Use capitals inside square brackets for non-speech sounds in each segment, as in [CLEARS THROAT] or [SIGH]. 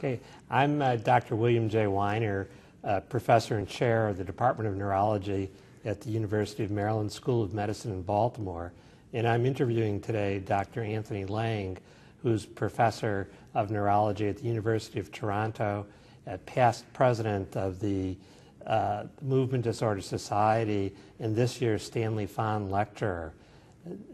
Okay, I'm uh, Dr. William J. Weiner, uh, professor and chair of the Department of Neurology at the University of Maryland School of Medicine in Baltimore. And I'm interviewing today Dr. Anthony Lang, who's professor of neurology at the University of Toronto, past president of the uh, Movement Disorder Society, and this year's Stanley Fahn Lecturer.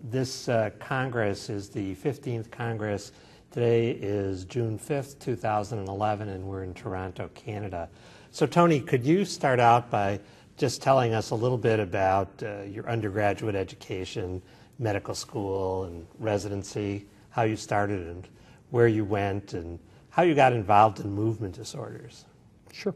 This uh, Congress is the 15th Congress Today is June 5th, 2011, and we're in Toronto, Canada. So, Tony, could you start out by just telling us a little bit about uh, your undergraduate education, medical school, and residency, how you started and where you went, and how you got involved in movement disorders? Sure.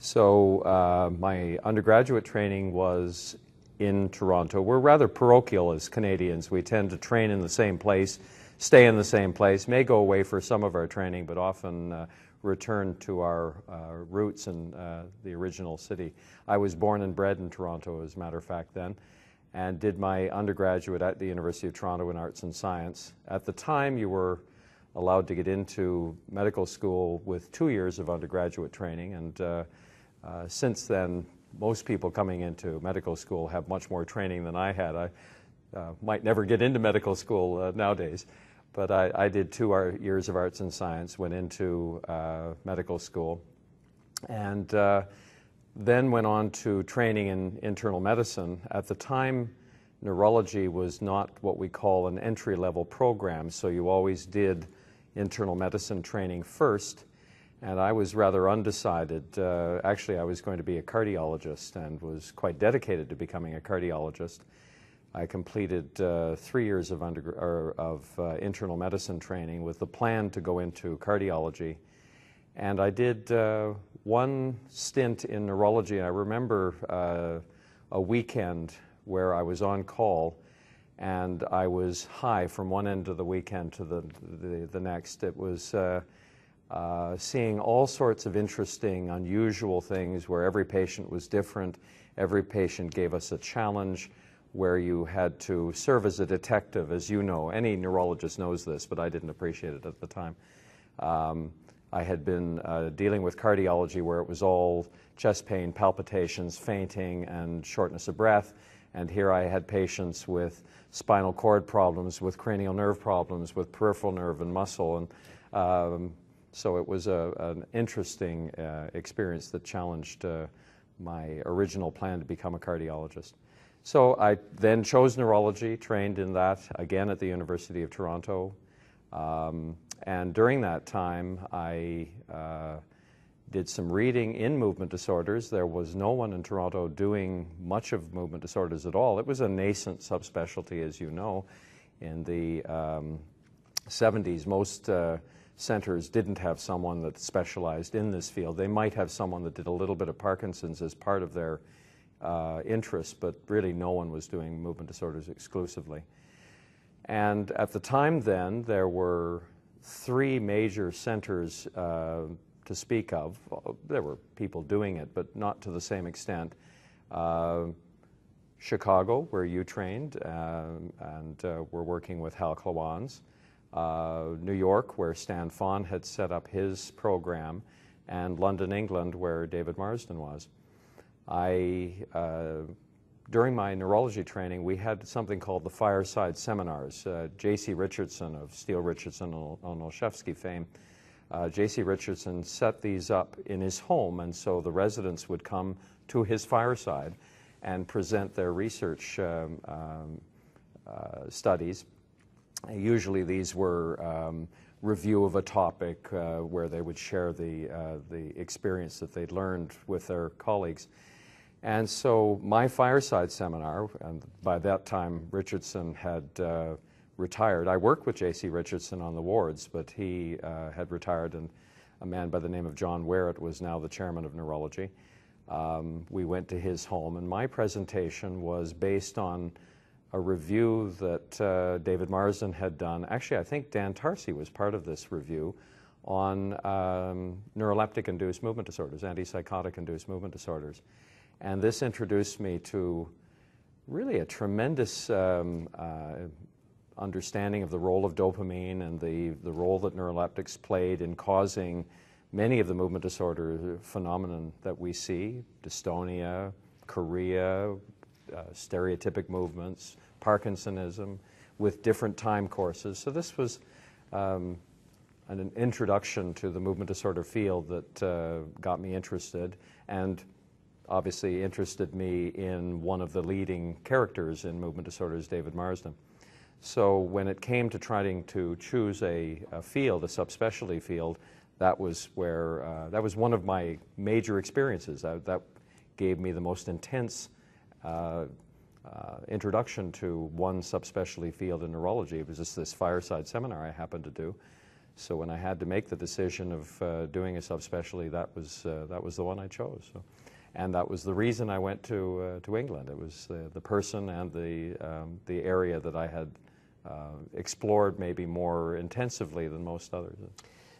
So, uh, my undergraduate training was in Toronto. We're rather parochial as Canadians. We tend to train in the same place stay in the same place, may go away for some of our training, but often uh, return to our uh, roots in uh, the original city. I was born and bred in Toronto, as a matter of fact, then, and did my undergraduate at the University of Toronto in Arts and Science. At the time, you were allowed to get into medical school with two years of undergraduate training, and uh, uh, since then, most people coming into medical school have much more training than I had. I uh, might never get into medical school nowadays. But I, I did two years of arts and science, went into uh, medical school, and uh, then went on to training in internal medicine. At the time, neurology was not what we call an entry level program, so you always did internal medicine training first. And I was rather undecided. Uh, actually, I was going to be a cardiologist and was quite dedicated to becoming a cardiologist. I completed uh, three years of, of uh, internal medicine training with the plan to go into cardiology. And I did uh, one stint in neurology. and I remember uh, a weekend where I was on call and I was high from one end of the weekend to the, the, the next. It was uh, uh, seeing all sorts of interesting, unusual things where every patient was different. Every patient gave us a challenge where you had to serve as a detective, as you know. Any neurologist knows this, but I didn't appreciate it at the time. Um, I had been uh, dealing with cardiology where it was all chest pain, palpitations, fainting, and shortness of breath. And here I had patients with spinal cord problems, with cranial nerve problems, with peripheral nerve and muscle. And um, so it was a, an interesting uh, experience that challenged uh, my original plan to become a cardiologist. So I then chose neurology, trained in that again at the University of Toronto. Um, and during that time, I uh, did some reading in movement disorders. There was no one in Toronto doing much of movement disorders at all. It was a nascent subspecialty, as you know. In the um, 70s, most uh, centers didn't have someone that specialized in this field. They might have someone that did a little bit of Parkinson's as part of their uh, interests, but really no one was doing movement disorders exclusively. And at the time then, there were three major centers uh, to speak of. There were people doing it, but not to the same extent. Uh, Chicago, where you trained uh, and uh, were working with Hal Klawans. Uh, New York, where Stan Fahn had set up his program, and London, England, where David Marsden was. I, uh, during my neurology training, we had something called the Fireside Seminars. Uh, J.C. Richardson of Steele Richardson and Olszewski fame, uh, J.C. Richardson set these up in his home, and so the residents would come to his fireside and present their research um, um, uh, studies. Usually these were um, review of a topic uh, where they would share the, uh, the experience that they'd learned with their colleagues. And so my fireside seminar, and by that time Richardson had uh, retired. I worked with J.C. Richardson on the wards, but he uh, had retired, and a man by the name of John Werrett was now the chairman of neurology. Um, we went to his home, and my presentation was based on a review that uh, David Marsden had done. Actually, I think Dan Tarsy was part of this review on um, neuroleptic induced movement disorders, antipsychotic induced movement disorders. And this introduced me to really a tremendous um, uh, understanding of the role of dopamine and the, the role that neuroleptics played in causing many of the movement disorder phenomenon that we see, dystonia, chorea, uh, stereotypic movements, Parkinsonism, with different time courses. So this was um, an, introduction to the movement disorder field that uh, got me interested and obviously interested me in one of the leading characters in movement disorders, David Marsden. So when it came to trying to choose a, a field, a subspecialty field, that was where uh, that was one of my major experiences. That, that gave me the most intense uh, uh, introduction to one subspecialty field in neurology. It was just this fireside seminar I happened to do. So when I had to make the decision of uh, doing a subspecialty, that was uh, that was the one I chose. So, and that was the reason I went to uh, to England. It was the person and the um, the area that I had explored maybe more intensively than most others.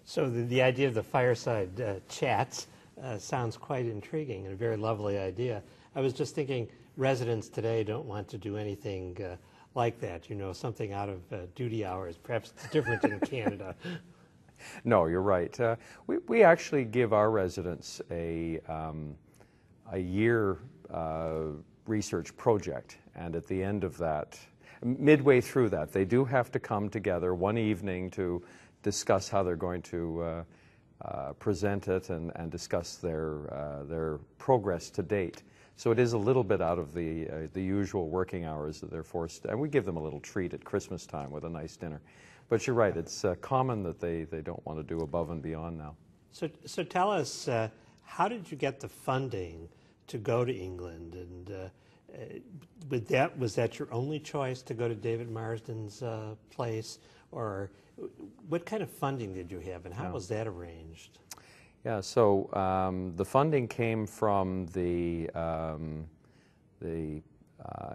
So the, the idea of the fireside uh, chats uh, sounds quite intriguing and a very lovely idea. I was just thinking residents today don't want to do anything uh, like that, you know, something out of uh, duty hours. Perhaps it's different in [LAUGHS] Canada. No, you're right. Uh, we, we actually give our residents a, um, a year uh, research project, and at the end of that, midway through that, they do have to come together one evening to discuss how they're going to uh, uh, present it and, and discuss their, uh, their progress to date. So it is a little bit out of the, uh, the usual working hours that they're forced, and we give them a little treat at Christmas time with a nice dinner. But you're right, it's uh, common that they, they don't want to do above and beyond now. So, so tell us, uh, how did you get the funding to go to England? And uh, that, was that your only choice to go to David Marsden's uh, place? Or what kind of funding did you have, and how yeah. was that arranged? Yeah, so um, the funding came from the um, the uh,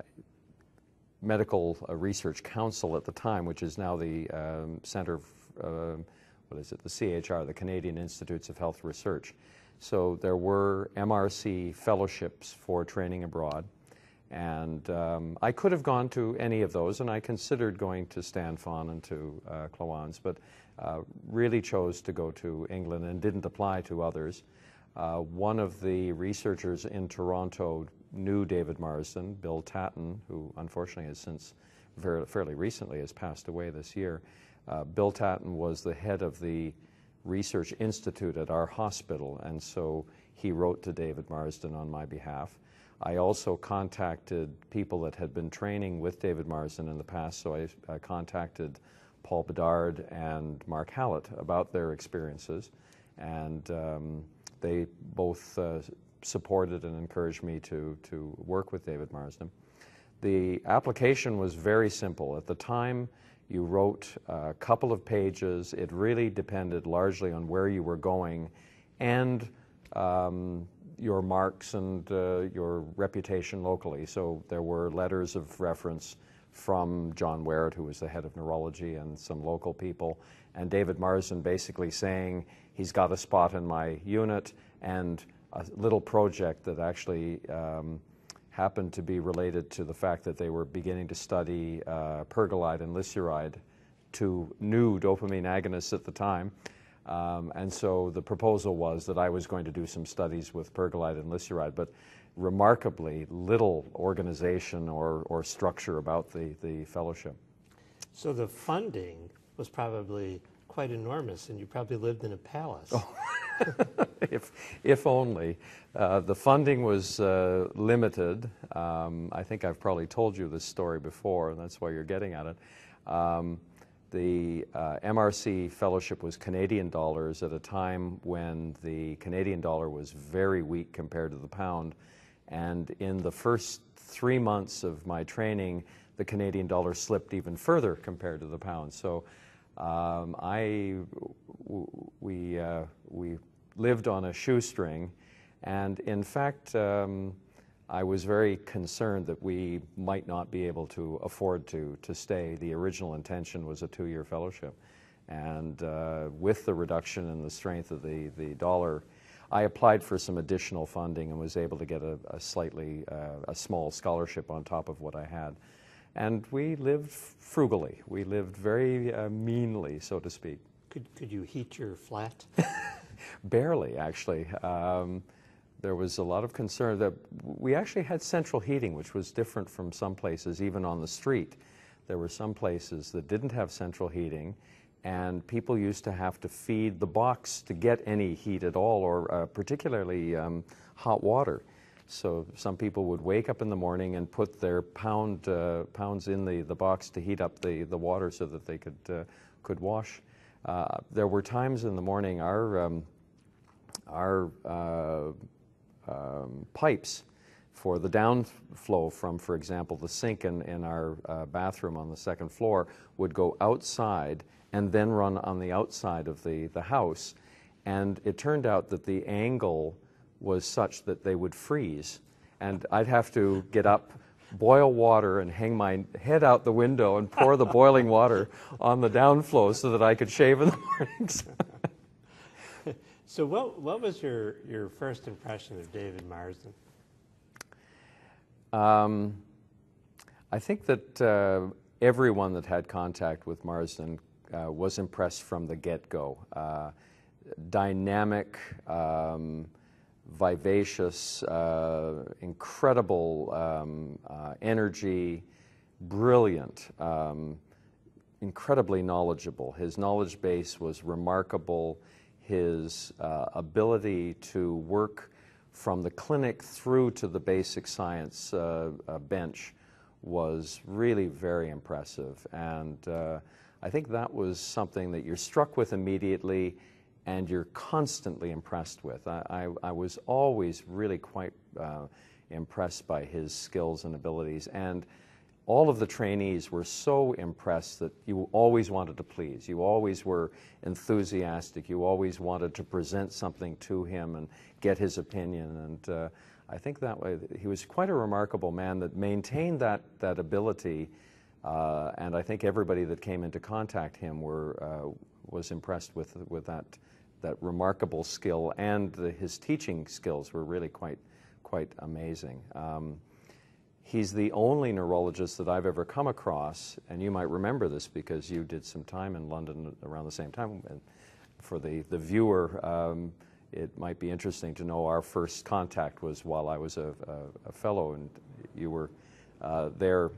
Medical uh, Research Council at the time, which is now the um, Center, of, uh, what is it, the CHR, the Canadian Institutes of Health Research. So there were MRC fellowships for training abroad. And um, I could have gone to any of those, and I considered going to Stan Fahn and to uh, Klawans, but uh, really chose to go to England and didn't apply to others. Uh, one of the researchers in Toronto knew David Marsden, Bill Tatton, who unfortunately has since very, fairly recently has passed away this year. Uh, Bill Tatton was the head of the research institute at our hospital, and so he wrote to David Marsden on my behalf. I also contacted people that had been training with David Marsden in the past, so I, I contacted Paul Bedard and Mark Hallett about their experiences, and um, they both uh, supported and encouraged me to, to work with David Marsden. The application was very simple. At the time, you wrote a couple of pages. It really depended largely on where you were going and um, your marks and uh, your reputation locally. So there were letters of reference from John Werrett, who was the head of neurology, and some local people, and David Marsden basically saying he's got a spot in my unit, and a little project that actually um, happened to be related to the fact that they were beginning to study uh, pergolide and lisuride, two new dopamine agonists at the time. Um, and so the proposal was that I was going to do some studies with pergolide and lisuride, but remarkably little organization or, or structure about the, the fellowship. So the funding was probably quite enormous, and you probably lived in a palace. Oh. [LAUGHS] if, if only. Uh, the funding was uh, limited. Um, I think I've probably told you this story before, and that's why you're getting at it. Um, the uh, MRC fellowship was Canadian dollars at a time when the Canadian dollar was very weak compared to the pound. And in the first three months of my training, the Canadian dollar slipped even further compared to the pound. So um, I, we, uh, we lived on a shoestring. And in fact, um, I was very concerned that we might not be able to afford to, to stay. The original intention was a two year fellowship. And uh, with the reduction in the strength of the, the dollar, I applied for some additional funding and was able to get a, a slightly, uh, a small scholarship on top of what I had. And we lived frugally. We lived very uh, meanly, so to speak. Could, could you heat your flat? [LAUGHS] Barely, actually. Um, there was a lot of concern that we actually had central heating, which was different from some places, even on the street. There were some places that didn't have central heating, and people used to have to feed the box to get any heat at all, or uh, particularly um, hot water. So some people would wake up in the morning and put their pound uh, pounds in the, the box to heat up the, the water so that they could uh, could wash. Uh, there were times in the morning our um, our uh, um, pipes for the downflow from, for example, the sink in, in our uh, bathroom on the second floor would go outside and then run on the outside of the, the house. And it turned out that the angle was such that they would freeze. And I'd have to get up, boil water, and hang my head out the window and pour the boiling water on the downflow so that I could shave in the [LAUGHS] mornings. So, what, what was your, your first impression of David Marsden? Um, I think that uh, everyone that had contact with Marsden uh, was impressed from the get go. Uh, dynamic, um, vivacious, uh, incredible um, uh, energy, brilliant, um, incredibly knowledgeable. His knowledge base was remarkable his uh, ability to work from the clinic through to the basic science uh, uh, bench was really very impressive. And uh, I think that was something that you're struck with immediately and you're constantly impressed with. I, I, I was always really quite uh, impressed by his skills and abilities. And all of the trainees were so impressed that you always wanted to please. You always were enthusiastic. You always wanted to present something to him and get his opinion. And uh, I think that way he was quite a remarkable man that maintained that, that ability. Uh, and I think everybody that came into contact him were, uh, was impressed with, with that, that remarkable skill. And the, his teaching skills were really quite, quite amazing. Um, He's the only neurologist that I've ever come across, and you might remember this because you did some time in London around the same time. And for the, the viewer, um, it might be interesting to know our first contact was while I was a, a, a fellow, and you were uh, there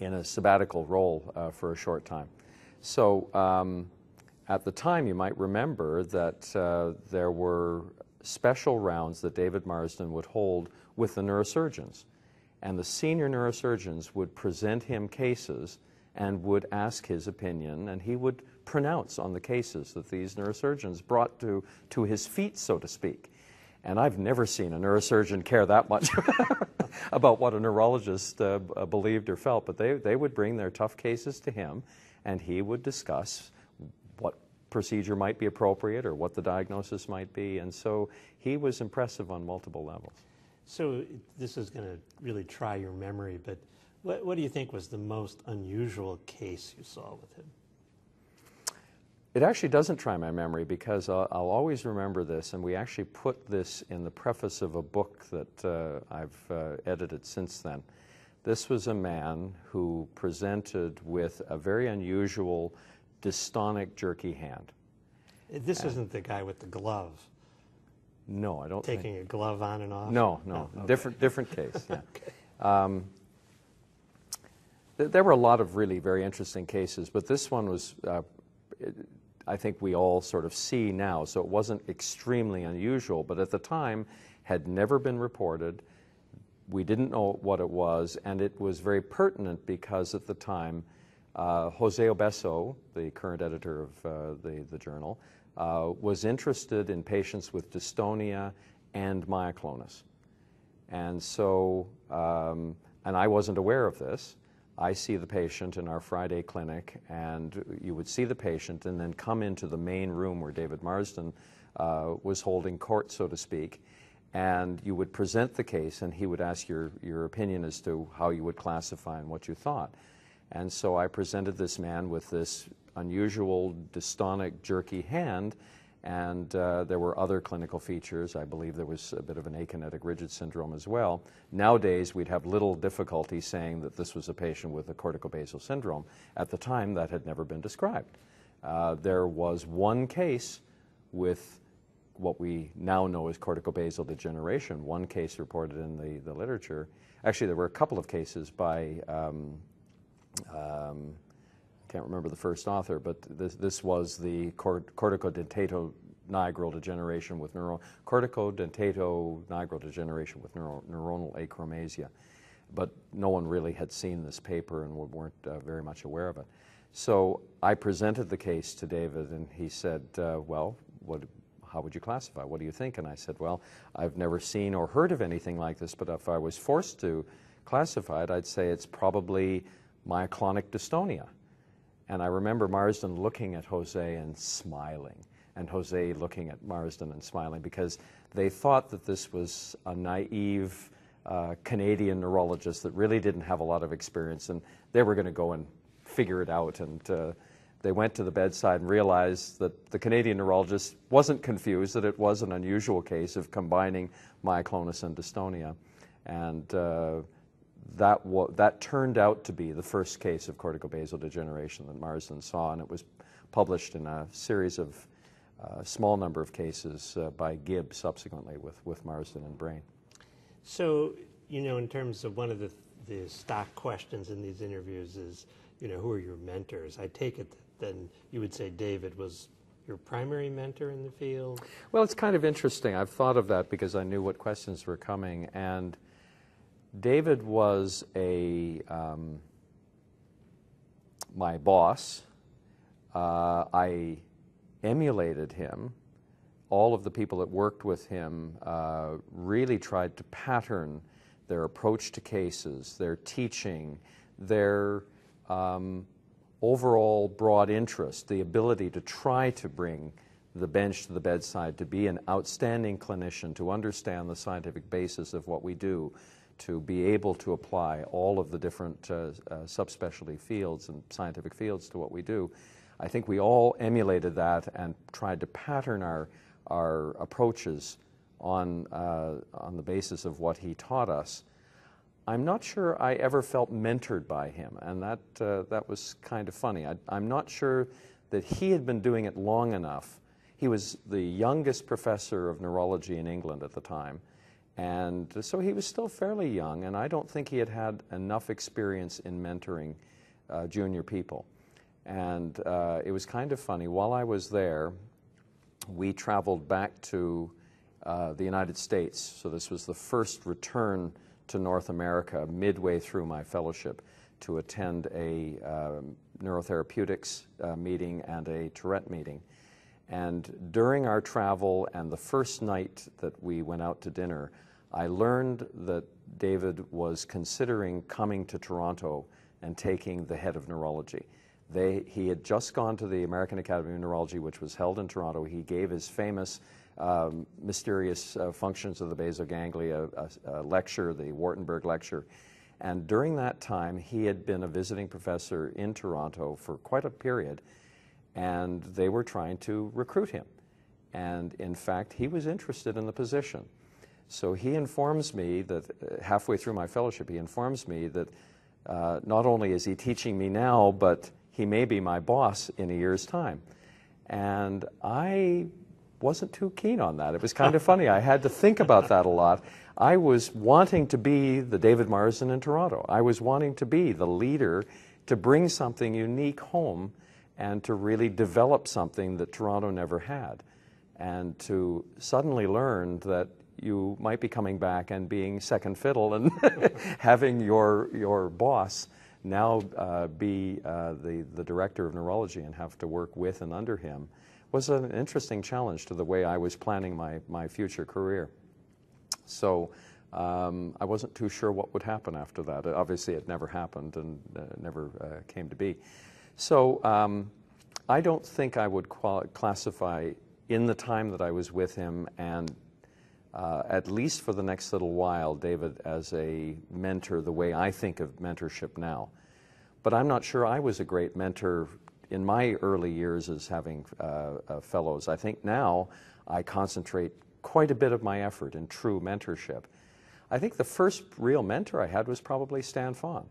in a sabbatical role uh, for a short time. So um, at the time, you might remember that uh, there were special rounds that David Marsden would hold with the neurosurgeons and the senior neurosurgeons would present him cases and would ask his opinion, and he would pronounce on the cases that these neurosurgeons brought to, to his feet, so to speak. And I've never seen a neurosurgeon care that much [LAUGHS] about what a neurologist uh, believed or felt, but they, they would bring their tough cases to him, and he would discuss what procedure might be appropriate or what the diagnosis might be. And so he was impressive on multiple levels. So this is going to really try your memory, but what, what do you think was the most unusual case you saw with him? It actually doesn't try my memory because I'll, I'll, always remember this, and we actually put this in the preface of a book that uh, I've uh, edited since then. This was a man who presented with a very unusual dystonic jerky hand. This and isn't the guy with the glove. No, I don't Taking think. a glove on and off? No, no, okay. different, different case. Yeah. [LAUGHS] okay. Um, th- there were a lot of really very interesting cases, but this one was, uh, it, I think we all sort of see now, so it wasn't extremely unusual, but at the time had never been reported. We didn't know what it was, and it was very pertinent because at the time, uh, Jose Obeso, the current editor of uh, the, the journal, uh, was interested in patients with dystonia and myoclonus. And so, um, and I wasn't aware of this. I see the patient in our Friday clinic, and you would see the patient and then come into the main room where David Marsden uh, was holding court, so to speak, and you would present the case, and he would ask your, your opinion as to how you would classify and what you thought. And so I presented this man with this unusual dystonic jerky hand and uh, there were other clinical features. I believe there was a bit of an akinetic rigid syndrome as well. Nowadays, we'd have little difficulty saying that this was a patient with a corticobasal syndrome. At the time, that had never been described. Uh, there was one case with what we now know as corticobasal degeneration. One case reported in the, the literature. Actually, there were a couple of cases by, um, um, I can't remember the first author, but this, this was the cort- corticodentato nigral degeneration with neuro, corticodentato nigral degeneration with neuro, neuronal achromasia. But no one really had seen this paper and weren't uh, very much aware of it. So I presented the case to David, and he said, uh, Well, what, how would you classify? What do you think? And I said, Well, I've never seen or heard of anything like this, but if I was forced to classify it, I'd say it's probably myoclonic dystonia. And I remember Marsden looking at Jose and smiling, and Jose looking at Marsden and smiling because they thought that this was a naive uh, Canadian neurologist that really didn't have a lot of experience, and they were going to go and figure it out. And uh, they went to the bedside and realized that the Canadian neurologist wasn't confused, that it was an unusual case of combining myoclonus and dystonia. And uh, that, that turned out to be the first case of corticobasal degeneration that Marsden saw, and it was published in a series of uh, small number of cases uh, by Gibb subsequently with, with Marsden and Brain. So, you know, in terms of one of the, the stock questions in these interviews is, you know, who are your mentors? I take it that then you would say David was your primary mentor in the field? Well, it's kind of interesting. I've thought of that because I knew what questions were coming. And David was a um, my boss. Uh, I emulated him. All of the people that worked with him uh, really tried to pattern their approach to cases, their teaching, their um, overall broad interest, the ability to try to bring the bench to the bedside, to be an outstanding clinician, to understand the scientific basis of what we do, to be able to apply all of the different uh, uh, subspecialty fields and scientific fields to what we do. I think we all emulated that and tried to pattern our, our approaches on, uh, on the basis of what he taught us. I'm not sure I ever felt mentored by him, and that, uh, that was kind of funny. I, I'm not sure that he had been doing it long enough. He was the youngest professor of neurology in England at the time, and so he was still fairly young, and I don't think he had had enough experience in mentoring uh, junior people. And uh, it was kind of funny. While I was there, we traveled back to uh, the United States. So this was the first return to North America midway through my fellowship to attend a um, neurotherapeutics uh, meeting and a Tourette meeting. And during our travel and the first night that we went out to dinner, I learned that David was considering coming to Toronto and taking the head of neurology. They, he had just gone to the American Academy of Neurology, which was held in Toronto. He gave his famous um, mysterious uh, functions of the basal ganglia lecture, the Wartenberg lecture. And during that time, he had been a visiting professor in Toronto for quite a period, and they were trying to recruit him. And in fact, he was interested in the position. So he informs me that uh, halfway through my fellowship, he informs me that uh, not only is he teaching me now, but he may be my boss in a year's time. And I wasn't too keen on that. It was kind of [LAUGHS] funny. I had to think about that a lot. I was wanting to be the David Marsden in Toronto. I was wanting to be the leader to bring something unique home and to really develop something that Toronto never had. And to suddenly learn that you might be coming back and being second fiddle and [LAUGHS] having your, your boss now uh, be uh, the, the director of neurology and have to work with and under him was an interesting challenge to the way I was planning my, my future career. So um, I wasn't too sure what would happen after that. Obviously, it never happened and uh, never uh, came to be. So um, I don't think I would classify in the time that I was with him and uh, at least for the next little while, David as a mentor the way I think of mentorship now. But I'm not sure I was a great mentor in my early years as having uh, uh, fellows. I think now I concentrate quite a bit of my effort in true mentorship. I think the first real mentor I had was probably Stan Fahn.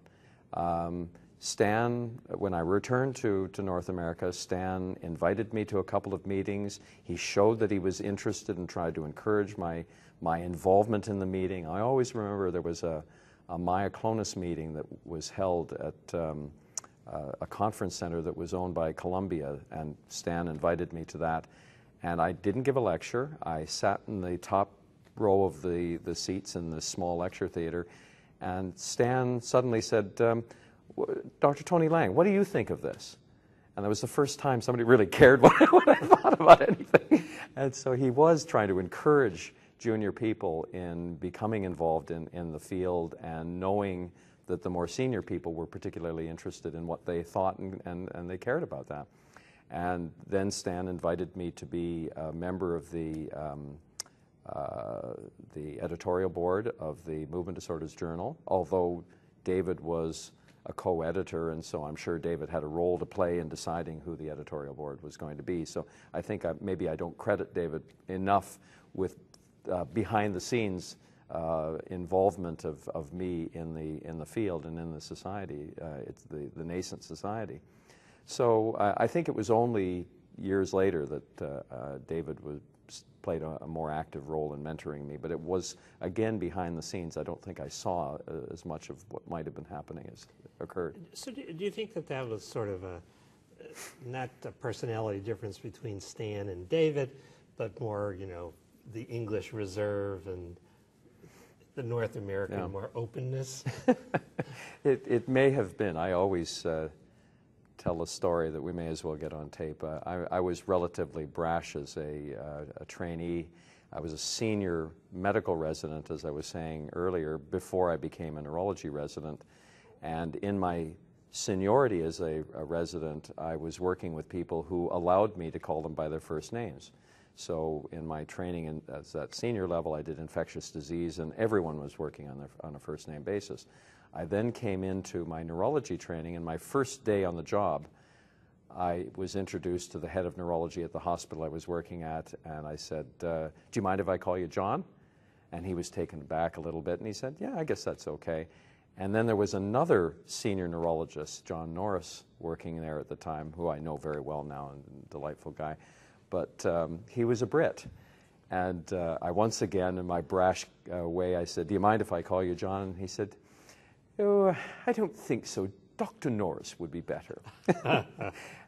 Um, Stan, when I returned to, to North America, Stan invited me to a couple of meetings. He showed that he was interested and tried to encourage my, my involvement in the meeting. I always remember there was a, a myoclonus meeting that was held at um, uh, a conference center that was owned by Columbia, and Stan invited me to that. And I didn't give a lecture. I sat in the top row of the, the seats in the small lecture theater, and Stan suddenly said, um, Dr. Tony Lang, what do you think of this? And that was the first time somebody really cared [LAUGHS] what, what I thought about anything. And so he was trying to encourage junior people in becoming involved in, in the field and knowing that the more senior people were particularly interested in what they thought and, and, and they cared about that. And then Stan invited me to be a member of the, um, uh, the editorial board of the Movement Disorders Journal, although David was a co-editor, and so I'm sure David had a role to play in deciding who the editorial board was going to be. So I think I, maybe I don't credit David enough with uh, behind the scenes uh, involvement of, of me in the in the field and in the society. Uh, it's the, the nascent society. So I think it was only years later that uh, uh, David was played a, a, more active role in mentoring me, but it was again behind the scenes. I don't think I saw uh, as much of what might have been happening as occurred. So do, do you think that that was sort of a not a personality difference between Stan and David, but more you know the English reserve and the North American yeah. more openness? [LAUGHS] it, it may have been. I always uh, tell a story that we may as well get on tape. Uh, I, I, was relatively brash as a, uh, a, trainee. I was a senior medical resident, as I was saying earlier, before I became a neurology resident. And in my seniority as a, a resident, I was working with people who allowed me to call them by their first names. So in my training in, as that senior level, I did infectious disease, and everyone was working on, their, on a first name basis. I then came into my neurology training, and my first day on the job, I was introduced to the head of neurology at the hospital I was working at, and I said, uh, Do you mind if I call you John? And he was taken back a little bit, and he said, Yeah, I guess that's okay. And then there was another senior neurologist, John Norris, working there at the time, who I know very well now, and delightful guy but um, he was a Brit. And uh, I once again, in my brash uh, way, I said, Do you mind if I call you John? And he said, Oh, I don't think so. Dr. Norris would be better. [LAUGHS]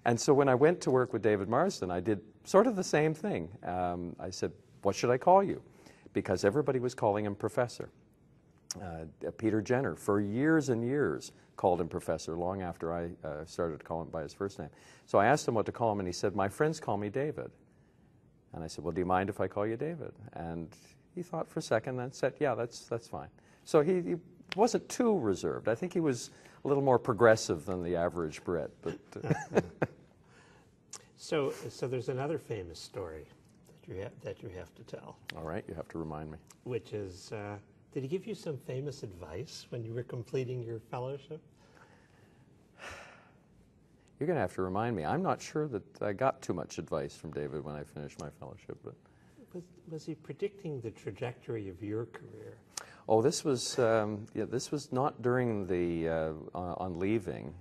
and so when I went to work with David Marsden, I did sort of the same thing. Um, I said, What should I call you? Because everybody was calling him Professor. Uh, Peter Jenner, for years and years, called him Professor long after I uh, started to call him by his first name. So I asked him what to call him, and he said, My friends call me David. And I said, Well, do you mind if I call you David? And he thought for a second and said, Yeah, that's, that's fine. So he, he wasn't too reserved. I think he was a little more progressive than the average Brit. But uh, so, so there's another famous story that you, ha- that you have to tell. All right, you have to remind me. Which is uh, did he give you some famous advice when you were completing your fellowship? You're going to have to remind me. I'm not sure that I got too much advice from David when I finished my fellowship, but was, was he predicting the trajectory of your career? Oh, this was um, yeah, this was not during the uh, on leaving.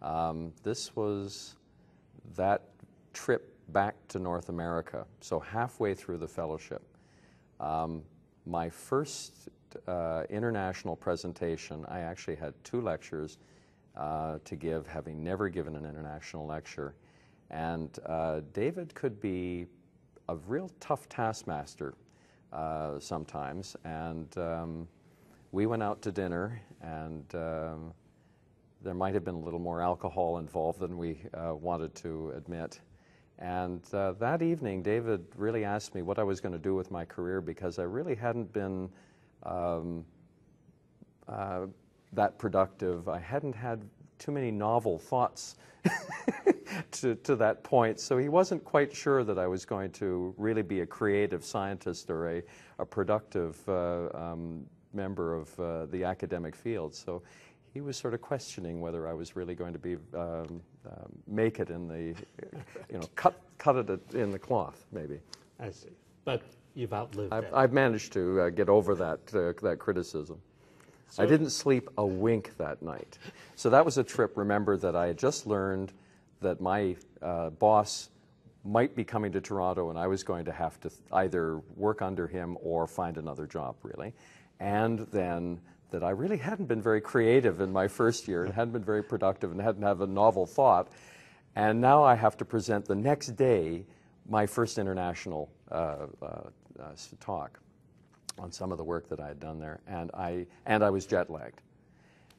Um, this was that trip back to North America. So halfway through the fellowship, um, my first uh, international presentation, I actually had two lectures uh, to give, having never given an international lecture. And uh, David could be a real tough taskmaster uh, sometimes. And um, we went out to dinner, and um, there might have been a little more alcohol involved than we uh, wanted to admit. And uh, that evening, David really asked me what I was going to do with my career because I really hadn't been um, uh, that productive. I hadn't had too many novel thoughts [LAUGHS] to, to that point, so he wasn't quite sure that I was going to really be a creative scientist or a, a productive uh, um, member of uh, the academic field. So he was sort of questioning whether I was really going to be um, um, make it in the, [LAUGHS] you know, cut cut it in the cloth, maybe. I see, but You've outlived I've, it. I've managed to uh, get over that, uh, that criticism. I didn't sleep a wink that night. So that was a trip, remember, that I had just learned that my uh, boss might be coming to Toronto and I was going to have to either work under him or find another job, really. And then that I really hadn't been very creative in my first year and hadn't been very productive and hadn't had a novel thought. And now I have to present the next day my first international uh, uh, uh, talk on some of the work that I had done there, and I and I was jet lagged,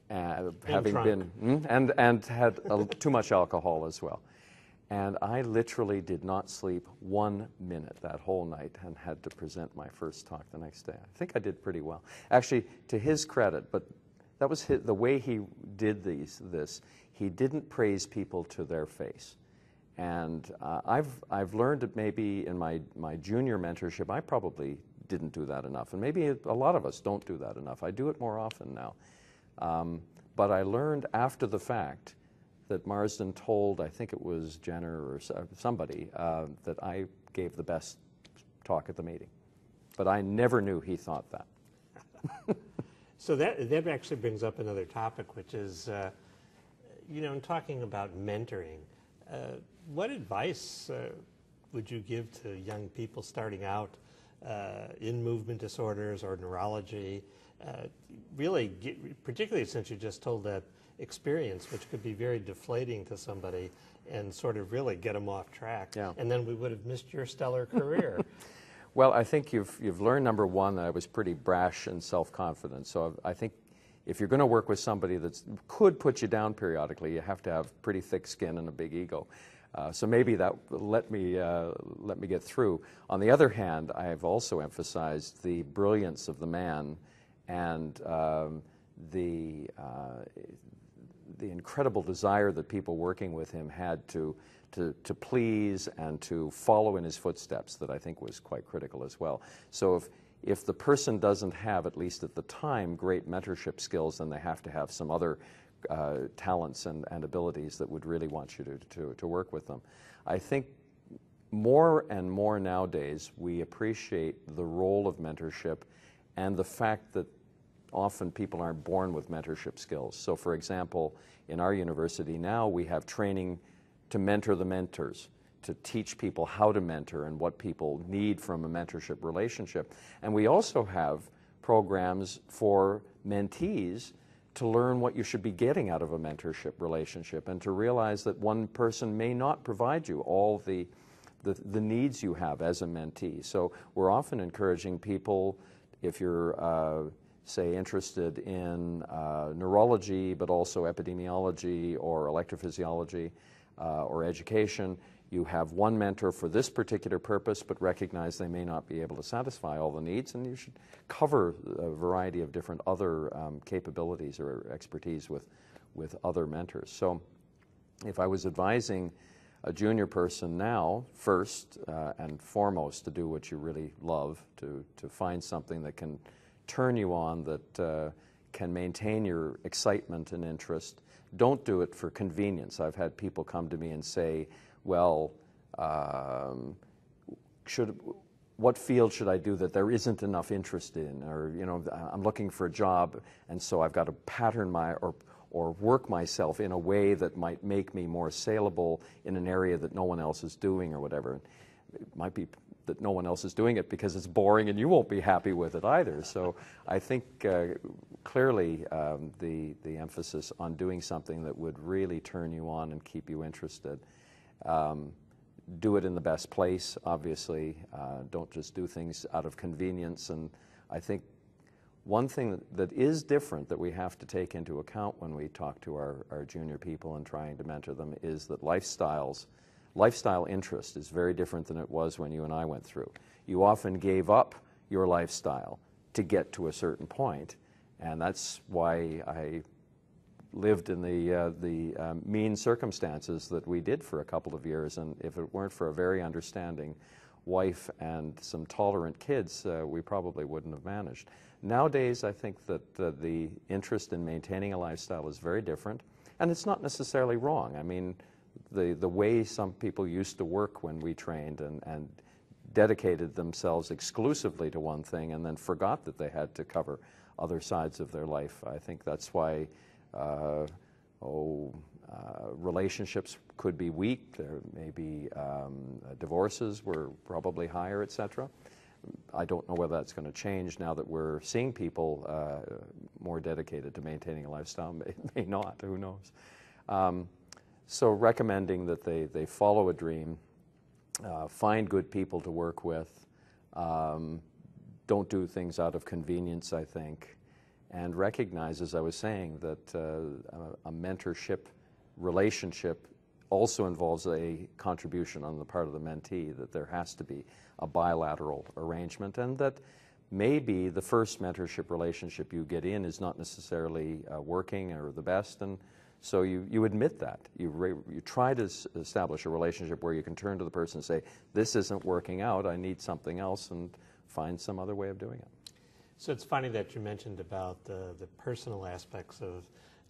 uh, having drunk. been mm, and and had a, too much alcohol as well, and I literally did not sleep one minute that whole night, and had to present my first talk the next day. I think I did pretty well, actually, to his credit, but. That was his, the way he did these. This he didn't praise people to their face. And uh, I've, I've learned that maybe in my, my junior mentorship, I probably didn't do that enough. And maybe a lot of us don't do that enough. I do it more often now. Um, but I learned after the fact that Marsden told, I think it was Jenner or somebody, uh, that I gave the best talk at the meeting. But I never knew he thought that. [LAUGHS] So that, that actually brings up another topic, which is, uh, you know, in talking about mentoring, uh, what advice uh, would you give to young people starting out uh, in movement disorders or neurology? Uh, really, get, particularly since you just told that experience, which could be very deflating to somebody and sort of really get them off track. Yeah. And then we would have missed your stellar career. [LAUGHS] Well, I think you've, you've learned number one that I was pretty brash and self confident. So I think if you're going to work with somebody that could put you down periodically, you have to have pretty thick skin and a big ego. Uh, so maybe that let me uh, let me get through. On the other hand, I have also emphasized the brilliance of the man and um, the uh, the incredible desire that people working with him had to to, to please and to follow in his footsteps that I think was quite critical as well. So if, if the person doesn't have, at least at the time, great mentorship skills, then they have to have some other uh, talents and, and abilities that would really want you to, to, to work with them. I think more and more nowadays we appreciate the role of mentorship and the fact that often people aren't born with mentorship skills. So, for example, in our university now we have training to mentor the mentors, to teach people how to mentor and what people need from a mentorship relationship. And we also have programs for mentees to learn what you should be getting out of a mentorship relationship and to realize that one person may not provide you all the, the, the needs you have as a mentee. So we're often encouraging people, if you're, uh, say, interested in uh, neurology, but also epidemiology or electrophysiology, uh, or education. You have one mentor for this particular purpose, but recognize they may not be able to satisfy all the needs, and you should cover a variety of different other um, capabilities or expertise with, with other mentors. So, if I was advising a junior person now, first uh, and foremost, to do what you really love, to, to find something that can turn you on, that uh, can maintain your excitement and interest, don't do it for convenience. I've had people come to me and say, well, um, should, what field should I do that there isn't enough interest in? Or, you know, I'm looking for a job, and so I've got to pattern my, or, or work myself in a way that might make me more saleable in an area that no one else is doing or whatever. It might be that no one else is doing it because it's boring and you won't be happy with it either. So I think uh, clearly um, the, the emphasis on doing something that would really turn you on and keep you interested. Um, do it in the best place, obviously. Uh, don't just do things out of convenience. And I think one thing that, is different that we have to take into account when we talk to our, our junior people and trying to mentor them is that lifestyles lifestyle interest is very different than it was when you and I went through. You often gave up your lifestyle to get to a certain point, and that's why I lived in the, uh, the um, mean circumstances that we did for a couple of years, and if it weren't for a very understanding wife and some tolerant kids, uh, we probably wouldn't have managed. Nowadays, I think that uh, the interest in maintaining a lifestyle is very different, and it's not necessarily wrong. I mean, the, the way some people used to work when we trained and, and dedicated themselves exclusively to one thing and then forgot that they had to cover other sides of their life. I think that's why, oh, uh, relationships could be weak. There may be um, divorces were probably higher, etc. I don't know whether that's going to change now that we're seeing people uh, more dedicated to maintaining a lifestyle. [LAUGHS] May, may not. Who knows? Um, so recommending that they, they follow a dream, uh, find good people to work with, um, don't do things out of convenience, I think, and recognize, as I was saying, that uh, a, a mentorship relationship also involves a contribution on the part of the mentee, that there has to be a bilateral arrangement, and that maybe the first mentorship relationship you get in is not necessarily uh, working or the best, and so you, you admit that. You, re, you try to establish a relationship where you can turn to the person and say, This isn't working out, I need something else, and find some other way of doing it. So it's funny that you mentioned about the, the personal aspects of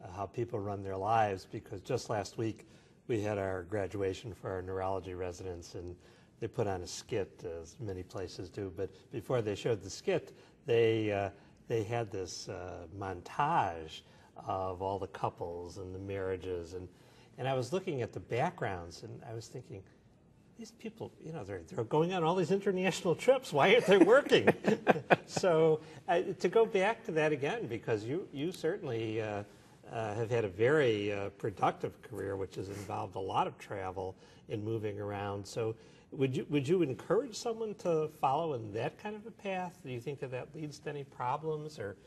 uh, how people run their lives because just last week we had our graduation for our neurology residents and they put on a skit as many places do but before they showed the skit they uh, they had this uh, montage of all the couples and the marriages and and I was looking at the backgrounds and I was thinking these people, you know, they're, they're going on all these international [LAUGHS] trips. Why aren't they working? [LAUGHS] so uh, to go back to that again, because you, you certainly uh, uh, have had a very uh, productive career, which has involved a lot of travel and moving around. So would you, would you encourage someone to follow in that kind of a path? Do you think that that leads to any problems? Or,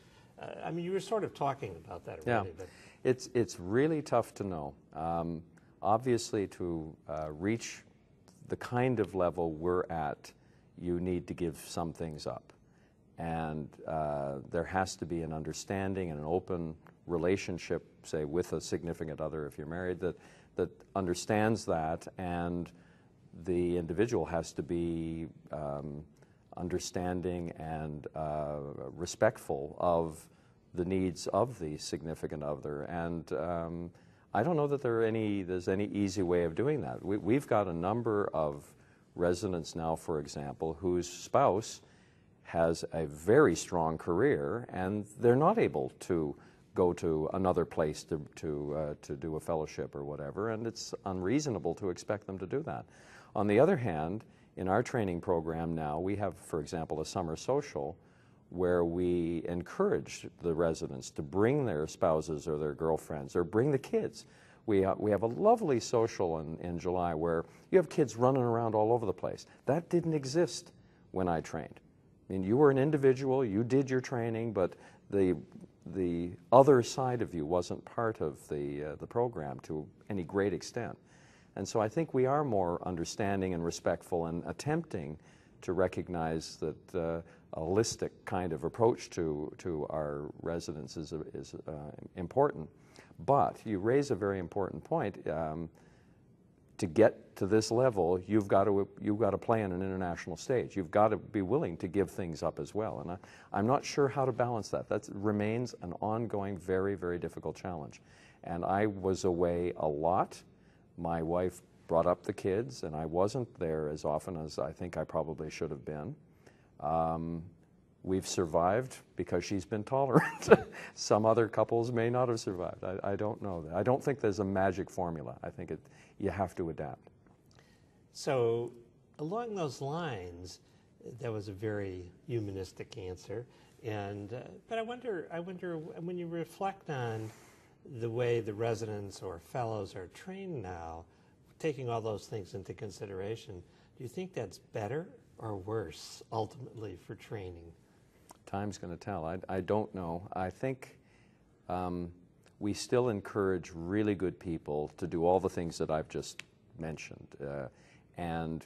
uh, I mean, you were sort of talking about that already. Yeah, But it's, it's really tough to know. Um, obviously, to uh, reach the kind of level we're at, you need to give some things up. And uh, there has to be an understanding and an open relationship, say, with a significant other if you're married, that, that understands that, and the individual has to be um, understanding and uh, respectful of the needs of the significant other. And um, I don't know that there any, there's any easy way of doing that. We, we've got a number of residents now, for example, whose spouse has a very strong career and they're not able to go to another place to, to, uh, to do a fellowship or whatever, and it's unreasonable to expect them to do that. On the other hand, in our training program now, we have, for example, a summer social where we encourage the residents to bring their spouses or their girlfriends or bring the kids. We, uh, we have a lovely social in, in July where you have kids running around all over the place. That didn't exist when I trained. I mean, you were an individual, you did your training, but the, the other side of you wasn't part of the, uh, the program to any great extent. And so I think we are more understanding and respectful and attempting to recognize that uh, holistic kind of approach to, to our residents is, is uh, important. But you raise a very important point. Um, to get to this level, you've got to, you've got to play on an international stage. You've got to be willing to give things up as well. And I, I'm not sure how to balance that. That remains an ongoing, very, very difficult challenge. And I was away a lot. My wife brought up the kids, and I wasn't there as often as I think I probably should have been. Um, we've survived because she's been tolerant. [LAUGHS] Some other couples may not have survived. I, I, don't know. I don't think there's a magic formula. I think it, you have to adapt. So, along those lines, that was a very humanistic answer. And uh, but I wonder, I wonder when you reflect on the way the residents or fellows are trained now, taking all those things into consideration, do you think that's better or worse ultimately for training? Time's going to tell. I, I, don't know. I think um, we still encourage really good people to do all the things that I've just mentioned. Uh, and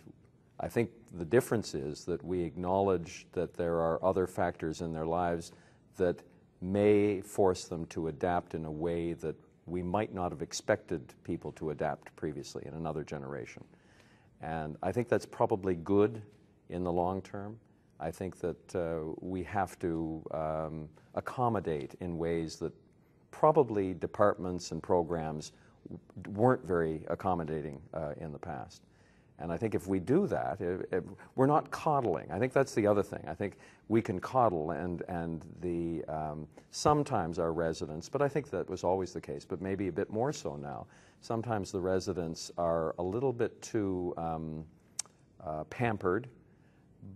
I think the difference is that we acknowledge that there are other factors in their lives that may force them to adapt in a way that we might not have expected people to adapt previously in another generation. And I think that's probably good in the long term. I think that uh, we have to um, accommodate in ways that probably departments and programs weren't very accommodating uh, in the past. And I think if we do that, we're not coddling. I think that's the other thing. I think we can coddle, and, and the, um, sometimes our residents, but I think that was always the case, but maybe a bit more so now. Sometimes the residents are a little bit too um, uh, pampered,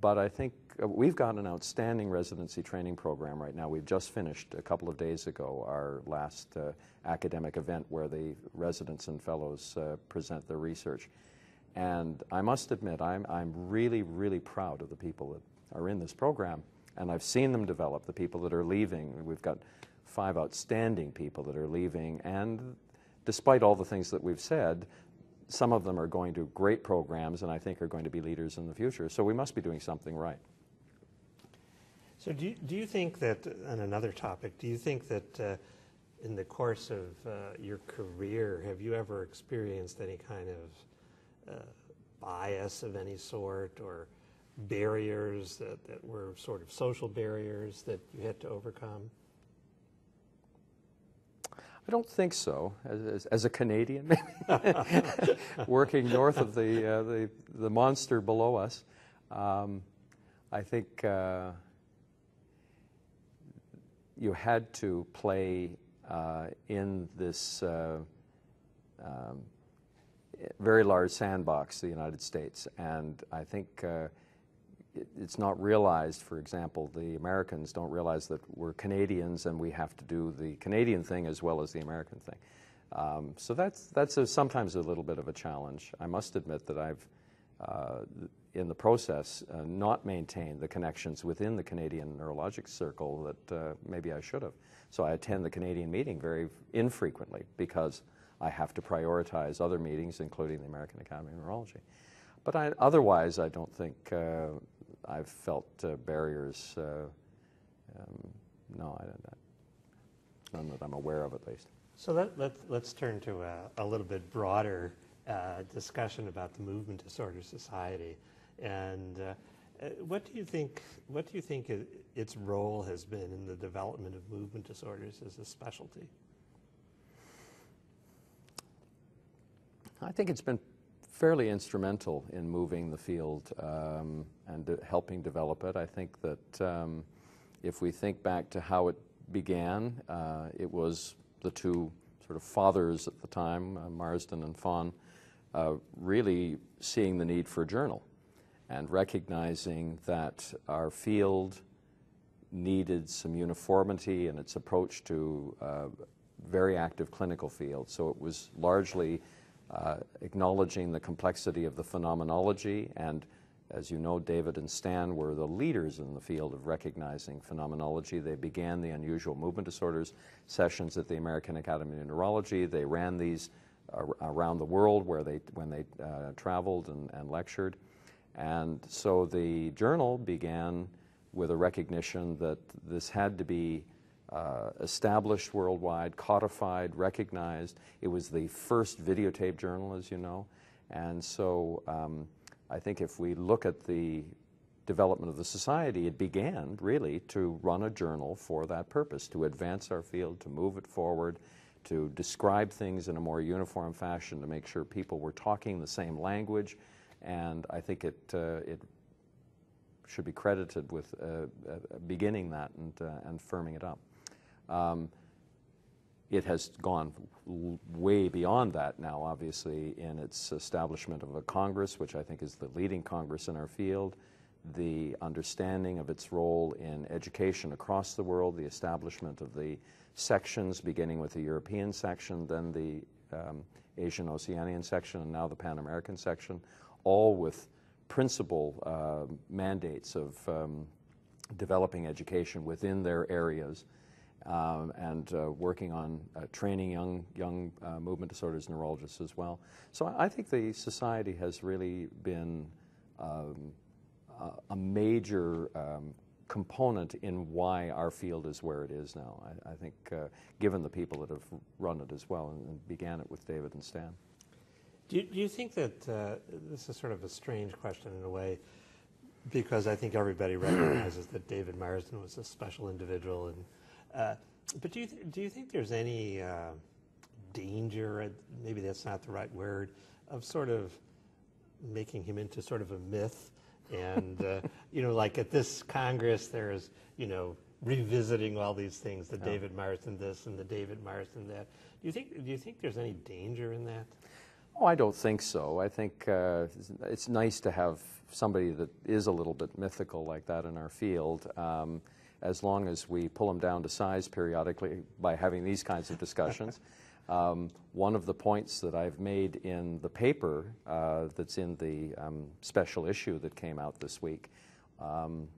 but I think uh, we've got an outstanding residency training program right now. We've just finished a couple of days ago our last uh, academic event where the residents and fellows uh, present their research. And I must admit, I'm, I'm really, really proud of the people that are in this program. And I've seen them develop, the people that are leaving. We've got five outstanding people that are leaving. And despite all the things that we've said, some of them are going to great programs and I think are going to be leaders in the future. So we must be doing something right. So do you, do you think that, on another topic, do you think that uh, in the course of uh, your career, have you ever experienced any kind of uh, bias of any sort or barriers that, that were sort of social barriers that you had to overcome? I don't think so. As, as, a Canadian, [LAUGHS] [LAUGHS] working north of the, uh, the, the monster below us, um, I think uh, you had to play uh, in this uh, um, very large sandbox, the United States. And I think uh, it, it's not realized, for example, the Americans don't realize that we're Canadians and we have to do the Canadian thing as well as the American thing. Um, so that's, that's a, sometimes a little bit of a challenge. I must admit that I've, uh, in the process, uh, not maintained the connections within the Canadian neurologic circle that uh, maybe I should have. So I attend the Canadian meeting very infrequently because I have to prioritize other meetings, including the American Academy of Neurology. But I, otherwise, I don't think uh, I've felt uh, barriers. Uh, um, no, I, I, none that I'm aware of, at least. So let, let, let's turn to a, a little bit broader uh, discussion about the Movement Disorder Society. And uh, uh, what do you think? What do you think its role has been in the development of movement disorders as a specialty? I think it's been fairly instrumental in moving the field um, and de- helping develop it. I think that um, if we think back to how it began, uh, it was the two sort of fathers at the time, uh, Marsden and Fahn, uh, really seeing the need for a journal and recognizing that our field needed some uniformity in its approach to uh, very active clinical field. So it was largely uh, acknowledging the complexity of the phenomenology. And as you know, David and Stan were the leaders in the field of recognizing phenomenology. They began the unusual movement disorders sessions at the American Academy of Neurology. They ran these around the world where they, when they uh, traveled and, and lectured. And so the journal began with a recognition that this had to be uh, established worldwide, codified, recognized. It was the first videotape journal, as you know. And so um, I think if we look at the development of the society, it began really to run a journal for that purpose, to advance our field, to move it forward, to describe things in a more uniform fashion, to make sure people were talking the same language. And I think it, uh, it should be credited with uh, uh, beginning that and, uh, and firming it up. Um, it has gone way beyond that now, obviously, in its establishment of a Congress, which I think is the leading Congress in our field, the understanding of its role in education across the world, the establishment of the sections, beginning with the European section, then the um, Asian Oceanian section, and now the Pan American section, all with principal uh, mandates of um, developing education within their areas um, and uh, working on uh, training young, young uh, movement disorders neurologists as well. So I think the society has really been um, a major um, component in why our field is where it is now. I, I think, uh, given the people that have run it as well, and, and began it with David and Stan. Do you, do you think that uh, this is sort of a strange question in a way? Because I think everybody recognizes that David Marsden was a special individual and uh, but do you, th- do you think there's any uh, danger, maybe that's not the right word, of sort of making him into sort of a myth. And, uh, [LAUGHS] you know, like at this Congress, there's, you know, revisiting all these things, the David Marsden this and the David Marsden that. Do you think, do you think there's any danger in that? Oh, I don't think so. I think uh, it's nice to have somebody that is a little bit mythical like that in our field. Um, as long as we pull them down to size periodically by having these kinds of discussions. [LAUGHS] um, one of the points that I've made in the paper uh, that's in the um, special issue that came out this week um,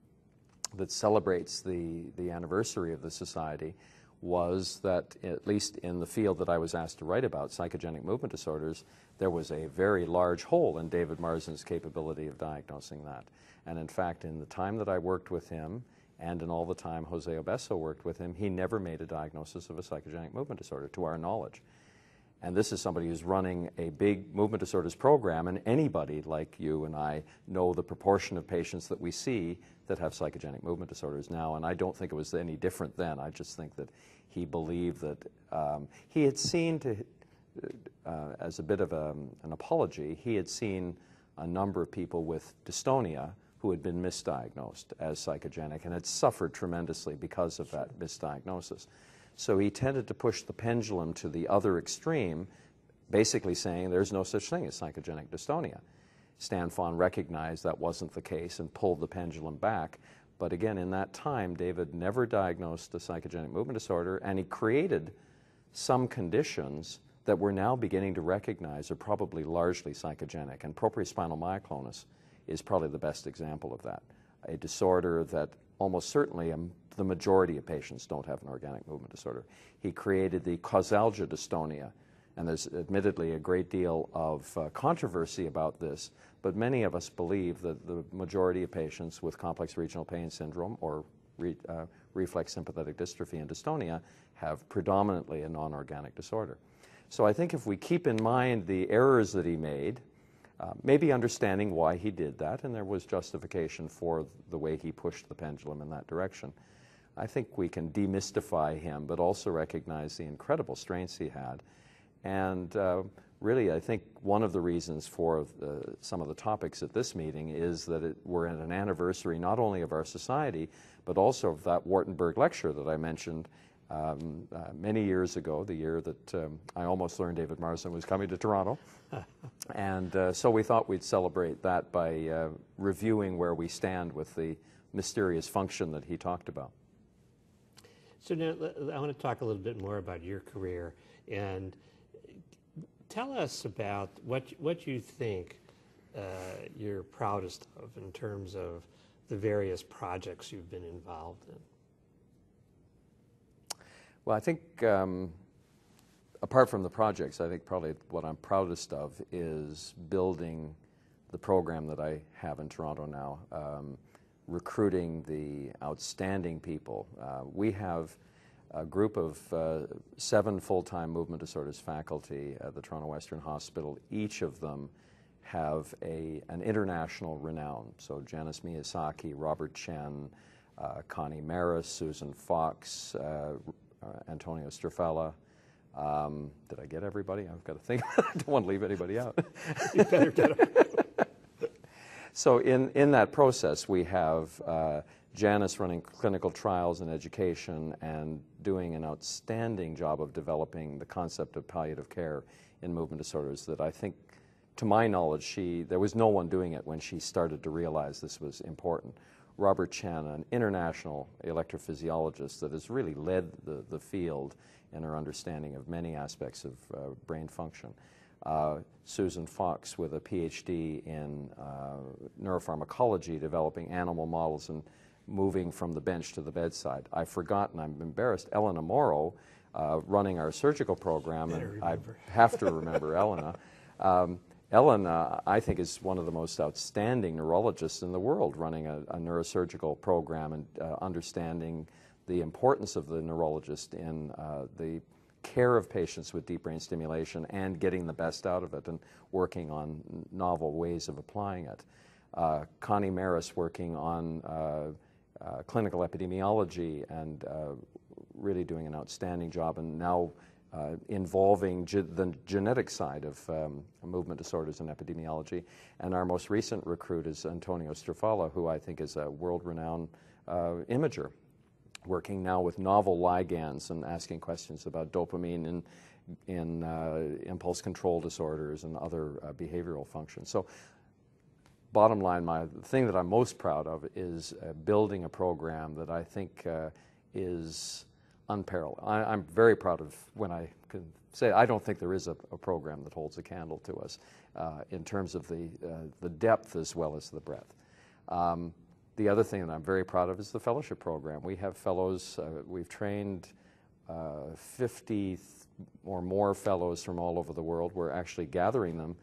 that celebrates the, the anniversary of the society was that, at least in the field that I was asked to write about, psychogenic movement disorders, there was a very large hole in David Marsden's capability of diagnosing that. And in fact, in the time that I worked with him, and in all the time Jose Obeso worked with him, he never made a diagnosis of a psychogenic movement disorder, to our knowledge. And this is somebody who's running a big movement disorders program, and anybody like you and I know the proportion of patients that we see that have psychogenic movement disorders now. And I don't think it was any different then. I just think that he believed that um, he had seen, to, uh, as a bit of a, an apology, he had seen a number of people with dystonia who had been misdiagnosed as psychogenic and had suffered tremendously because of that misdiagnosis. So he tended to push the pendulum to the other extreme, basically saying there's no such thing as psychogenic dystonia. Stan Fahn recognized that wasn't the case and pulled the pendulum back. But again, in that time, David never diagnosed a psychogenic movement disorder, and he created some conditions that we're now beginning to recognize are probably largely psychogenic. And propriospinal myoclonus is probably the best example of that. A disorder that almost certainly um, the majority of patients don't have an organic movement disorder. He created the causalgia dystonia, and there's admittedly a great deal of uh, controversy about this, but many of us believe that the majority of patients with complex regional pain syndrome or re, uh, reflex sympathetic dystrophy and dystonia have predominantly a non organic disorder. So I think if we keep in mind the errors that he made, uh, maybe understanding why he did that, and there was justification for the way he pushed the pendulum in that direction. I think we can demystify him, but also recognize the incredible strengths he had. And uh, really, I think one of the reasons for the, some of the topics at this meeting is that it, we're at an anniversary not only of our society, but also of that Wartenberg lecture that I mentioned um, uh, many years ago, the year that um, I almost learned David Marsden was coming to Toronto. [LAUGHS] and uh, so we thought we'd celebrate that by uh, reviewing where we stand with the mysterious function that he talked about. So now I want to talk a little bit more about your career and tell us about what, what you think uh, you're proudest of in terms of the various projects you've been involved in. Well, I think um, apart from the projects, I think probably what I'm proudest of is building the program that I have in Toronto now, um, recruiting the outstanding people. Uh, we have a group of uh, seven full-time movement disorders faculty at the Toronto Western Hospital. Each of them have a, an international renown. So Janis Miyasaki, Robert Chen, uh, Connie Marras, Susan Fox, uh, Antonio Strafella. Um, did I get everybody? I've got to think. [LAUGHS] I don't want to leave anybody out. [LAUGHS] you better get [LAUGHS] so in, in that process, we have uh, Janis running clinical trials and education and doing an outstanding job of developing the concept of palliative care in movement disorders that I think, to my knowledge, she, there was no one doing it when she started to realize this was important. Robert Chen, an international electrophysiologist that has really led the, the field in her understanding of many aspects of uh, brain function. Uh, Susan Fox with a PhD in uh, neuropharmacology, developing animal models and moving from the bench to the bedside. I've forgotten, I'm embarrassed, Elena Moro, uh, running our surgical program, and I have to remember Elena. [LAUGHS] Um, Ellen, uh, I think, is one of the most outstanding neurologists in the world, running a, a neurosurgical program and uh, understanding the importance of the neurologist in uh, the care of patients with deep brain stimulation and getting the best out of it and working on novel ways of applying it. Uh, Connie Marras working on uh, uh, clinical epidemiology and really doing an outstanding job and now uh, involving ge- the genetic side of um, movement disorders and epidemiology. And our most recent recruit is Antonio Strafella, who I think is a world renowned uh, imager, working now with novel ligands and asking questions about dopamine in, in uh, impulse control disorders and other uh, behavioral functions. So, bottom line, my the thing that I'm most proud of is uh, building a program that I think uh, is unparalleled. I, am very proud of when I can say I don't think there is a, a program that holds a candle to us uh, in terms of the, uh, the depth as well as the breadth. Um, the other thing that I'm very proud of is the fellowship program. We have fellows, uh, we've trained uh, 50 or more fellows from all over the world. We're actually gathering them,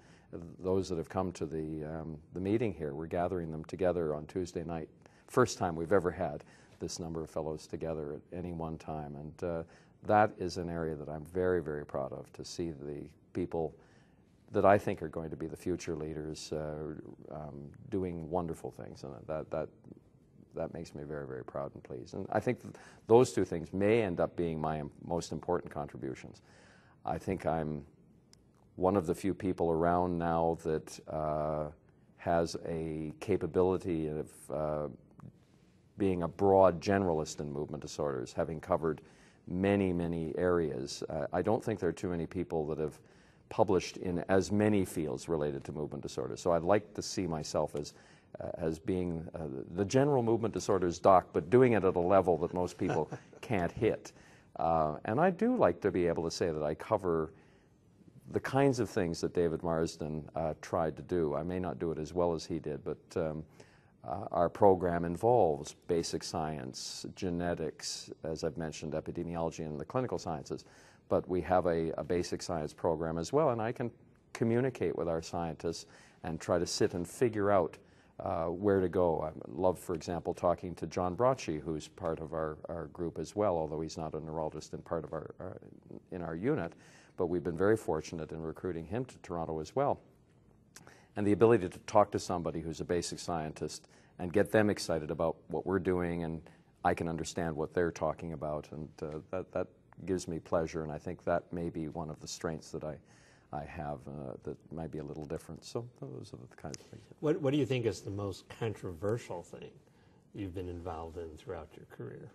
those that have come to the, um, the meeting here, we're gathering them together on Tuesday night. First time we've ever had this number of fellows together at any one time. And uh, that is an area that I'm very, very proud of to see the people that I think are going to be the future leaders uh, um, doing wonderful things. And that, that, that makes me very, very proud and pleased. And I think those two things may end up being my most important contributions. I think I'm one of the few people around now that uh, has a capability of uh, being a broad generalist in movement disorders, having covered many, many areas. Uh, I don't think there are too many people that have published in as many fields related to movement disorders. So I'd like to see myself as, uh, as being uh, the general movement disorders doc, but doing it at a level that most people [LAUGHS] can't hit. Uh, and I do like to be able to say that I cover the kinds of things that David Marsden uh, tried to do. I may not do it as well as he did, but um, uh, our program involves basic science, genetics, as I've mentioned, epidemiology, and the clinical sciences. But we have a, a, basic science program as well, and I can communicate with our scientists and try to sit and figure out uh, where to go. I love, for example, talking to John Brotchie, who's part of our, our group as well, although he's not a neurologist and part of our, our, in our unit. But we've been very fortunate in recruiting him to Toronto as well and the ability to talk to somebody who's a basic scientist and get them excited about what we're doing and I can understand what they're talking about and uh, that, that gives me pleasure and I think that may be one of the strengths that I, I have uh, that might be a little different. So those are the kinds of things. What, what do you think is the most controversial thing you've been involved in throughout your career?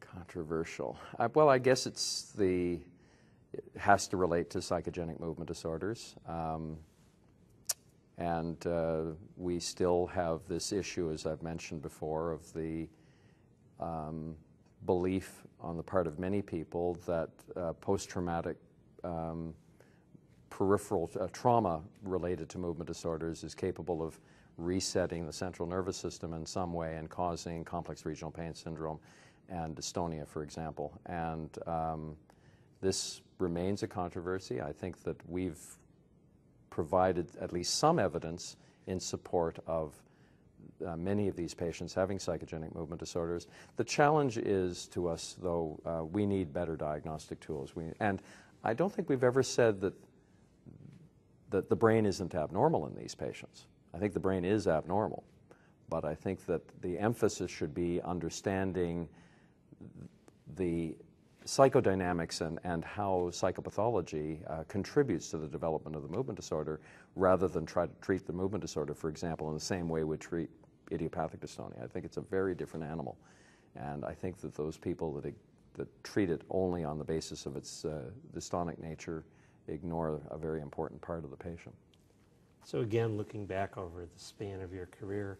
Controversial. I, well, I guess it's the it has to relate to psychogenic movement disorders. Um, and uh, we still have this issue, as I've mentioned before, of the um, belief on the part of many people that uh, post traumatic um, peripheral uh, trauma related to movement disorders is capable of resetting the central nervous system in some way and causing complex regional pain syndrome and dystonia, for example. And um, this remains a controversy. I think that we've provided at least some evidence in support of uh, many of these patients having psychogenic movement disorders. The challenge is to us, though, uh, we need better diagnostic tools. We, and I don't think we've ever said that, that the brain isn't abnormal in these patients. I think the brain is abnormal, but I think that the emphasis should be understanding the psychodynamics and, and how psychopathology uh, contributes to the development of the movement disorder rather than try to treat the movement disorder, for example, in the same way we treat idiopathic dystonia. I think it's a very different animal. And I think that those people that, that treat it only on the basis of its uh, dystonic nature ignore a very important part of the patient. So, again, looking back over the span of your career,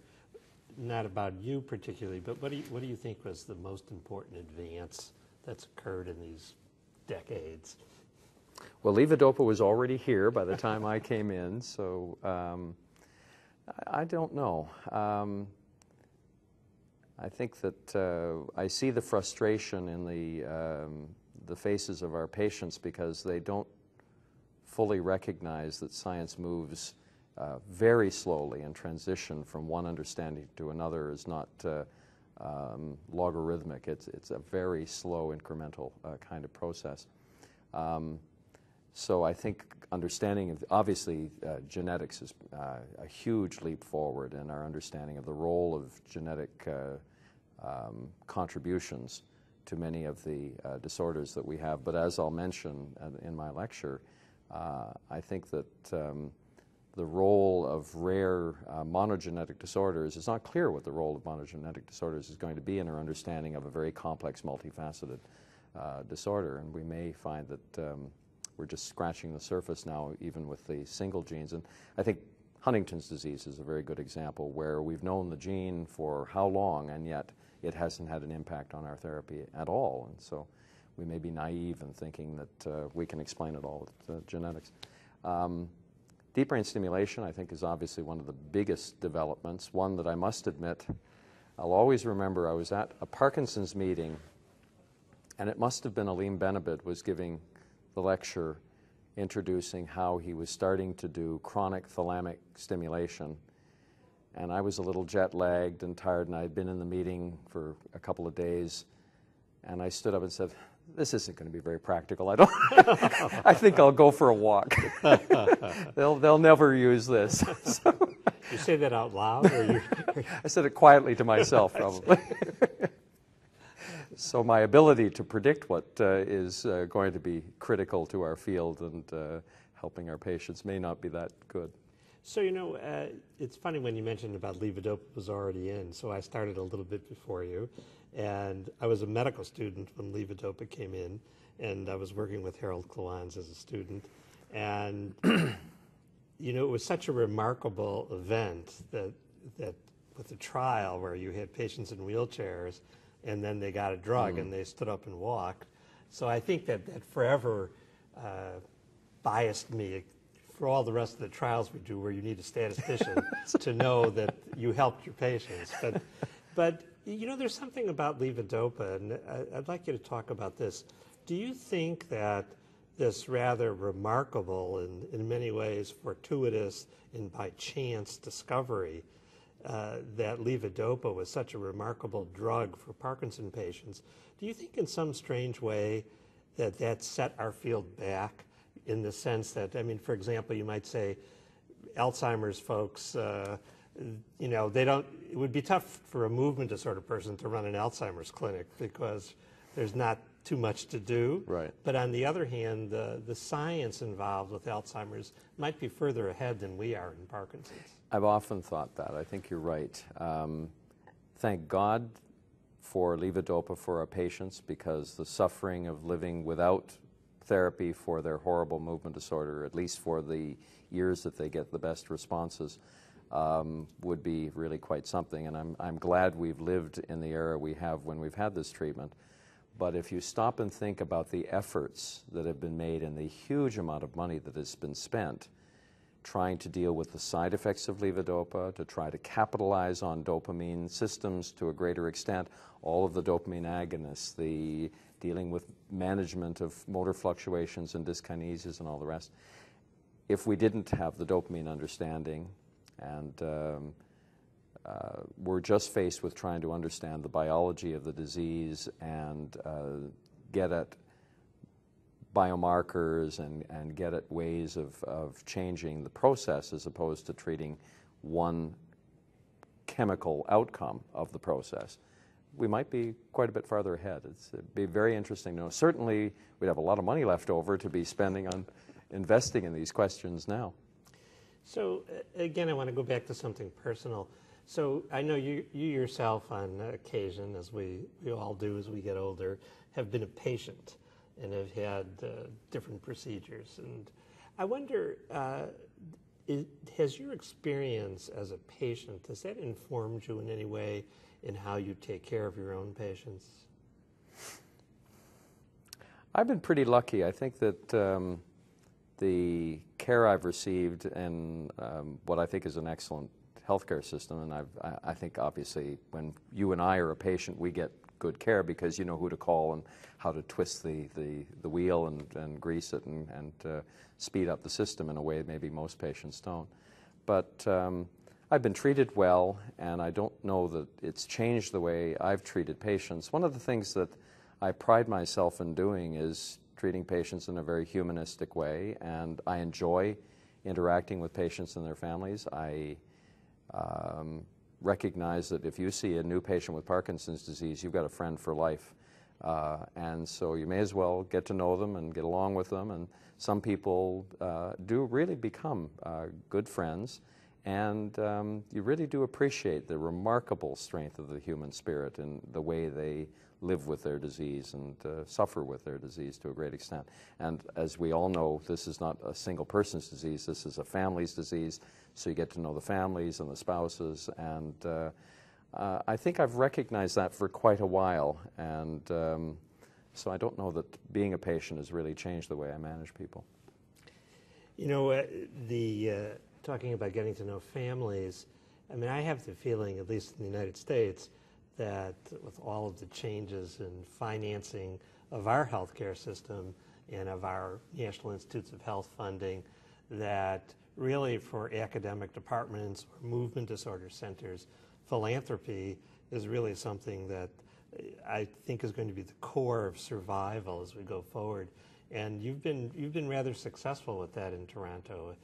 not about you particularly, but what do you, what do you think was the most important advance that's occurred in these decades? Well, levodopa was already here by the time I came in, so um, I, I, don't know. Um, I think that uh, I see the frustration in the, um, the faces of our patients because they don't fully recognize that science moves uh, very slowly and transition from one understanding to another is not uh, um, logarithmic. It's, it's a very slow incremental uh, kind of process. Um, so I think understanding of, obviously, uh, genetics is uh, a huge leap forward in our understanding of the role of genetic uh, um, contributions to many of the uh, disorders that we have. But as I'll mention in my lecture, uh, I think that um, the role of rare uh, monogenetic disorders, it's not clear what the role of monogenetic disorders is going to be in our understanding of a very complex, multifaceted uh, disorder. And we may find that um, we're just scratching the surface now, even with the single genes. And I think Huntington's disease is a very good example where we've known the gene for how long, and yet it hasn't had an impact on our therapy at all. And so we may be naive in thinking that uh, we can explain it all with uh, genetics. Um, deep brain stimulation, I think, is obviously one of the biggest developments, one that I must admit, I'll always remember I was at a Parkinson's meeting, and it must have been Alim Benabid was giving the lecture introducing how he was starting to do chronic thalamic stimulation. And I was a little jet lagged and tired, and I had been in the meeting for a couple of days. And I stood up and said, This isn't going to be very practical. I, don't [LAUGHS] I think I'll go for a walk. [LAUGHS] they'll, they'll never use this. [LAUGHS] so, you say that out loud? Or you... I said it quietly to myself, probably. so my ability to predict what uh, is uh, going to be critical to our field and uh, helping our patients may not be that good. So you know, uh, it's funny when you mentioned about levodopa was already in. So I started a little bit before you, and I was a medical student when levodopa came in, and I was working with Harold Klawans as a student, and [CLEARS THROAT] you know, it was such a remarkable event that that with the trial where you had patients in wheelchairs and then they got a drug mm. and they stood up and walked. So I think that that forever uh, biased me for all the rest of the trials we do, where you need a statistician [LAUGHS] to know that you helped your patients. But, but you know, there's something about levodopa, and I'd like you to talk about this. Do you think that this rather remarkable and in many ways fortuitous and by chance discovery uh, that levodopa was such a remarkable drug for Parkinson patients. Do you think, in some strange way, that that set our field back in the sense that, I mean, for example, you might say Alzheimer's folks, uh, you know, they don't, it would be tough for a movement disorder person to run an Alzheimer's clinic because there's not too much to do. Right. But on the other hand, the, the science involved with Alzheimer's might be further ahead than we are in Parkinson's. I've often thought that. I think you're right. Um, thank God for levodopa for our patients because the suffering of living without therapy for their horrible movement disorder, at least for the years that they get the best responses, um, would be really quite something. And I'm, I'm glad we've lived in the era we have when we've had this treatment. But if you stop and think about the efforts that have been made and the huge amount of money that has been spent, trying to deal with the side effects of levodopa, to try to capitalize on dopamine systems to a greater extent, all of the dopamine agonists, the dealing with management of motor fluctuations and dyskinesias and all the rest. If we didn't have the dopamine understanding and um, uh, we're just faced with trying to understand the biology of the disease and uh, get at biomarkers and, and get at ways of, of changing the process as opposed to treating one chemical outcome of the process, we might be quite a bit farther ahead. It's, it'd be very interesting to know. Certainly, we'd have a lot of money left over to be spending on investing in these questions now. So, again, I want to go back to something personal. So, I know you, you yourself, on occasion, as we, we all do as we get older, have been a patient and have had uh, different procedures. And I wonder, uh, has your experience as a patient, has that informed you in any way in how you take care of your own patients? I've been pretty lucky. I think that um, the care I've received and um, what I think is an excellent healthcare system, and I've, I think obviously when you and I are a patient, we get good care because you know who to call and how to twist the, the, the wheel and, and grease it and, and uh, speed up the system in a way maybe most patients don't. But um, I've been treated well, and I don't know that it's changed the way I've treated patients. One of the things that I pride myself in doing is treating patients in a very humanistic way, and I enjoy interacting with patients and their families. I um, recognize that if you see a new patient with Parkinson's disease, you've got a friend for life. Uh, and so you may as well get to know them and get along with them. And some people uh, do really become uh, good friends. And um, you really do appreciate the remarkable strength of the human spirit and the way they live with their disease and uh, suffer with their disease to a great extent. And as we all know, this is not a single person's disease, this is a family's disease. So you get to know the families and the spouses. And uh, uh, I think I've recognized that for quite a while. And um, so I don't know that being a patient has really changed the way I manage people. You know, uh, the uh, talking about getting to know families, I mean, I have the feeling, at least in the United States, that with all of the changes in financing of our healthcare system and of our National Institutes of Health funding, that really for academic departments or movement disorder centers, philanthropy is really something that I think is going to be the core of survival as we go forward. And you've been you've been rather successful with that in Toronto.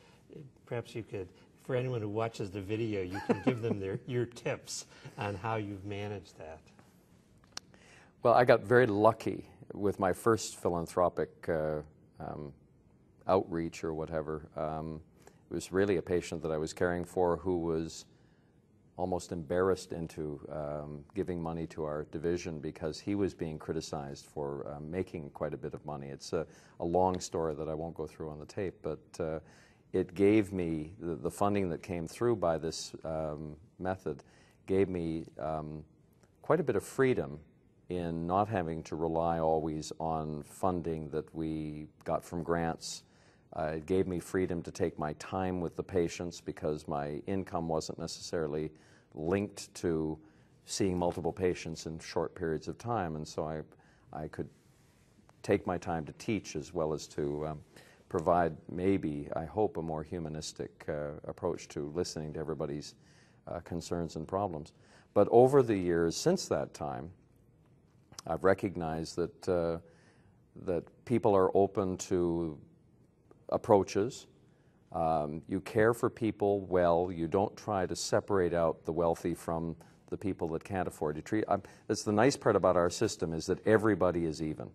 Perhaps you could, for anyone who watches the video, you can give them their, your tips on how you've managed that. Well, I got very lucky with my first philanthropic uh, um, outreach or whatever. Um, it was really a patient that I was caring for who was almost embarrassed into um, giving money to our division because he was being criticized for uh, making quite a bit of money. It's a, a, long story that I won't go through on the tape, but uh, it gave me the, the, funding that came through by this um, method gave me um, quite a bit of freedom in not having to rely always on funding that we got from grants. Uh, it gave me freedom to take my time with the patients because my income wasn't necessarily linked to seeing multiple patients in short periods of time, and so I, I could take my time to teach as well as to um, provide maybe, I hope, a more humanistic uh, approach to listening to everybody's uh, concerns and problems. But over the years since that time, I've recognized that, uh, that people are open to approaches. Um, you care for people well. You don't try to separate out the wealthy from the people that can't afford to treat. Um, that's the nice part about our system is that everybody is even.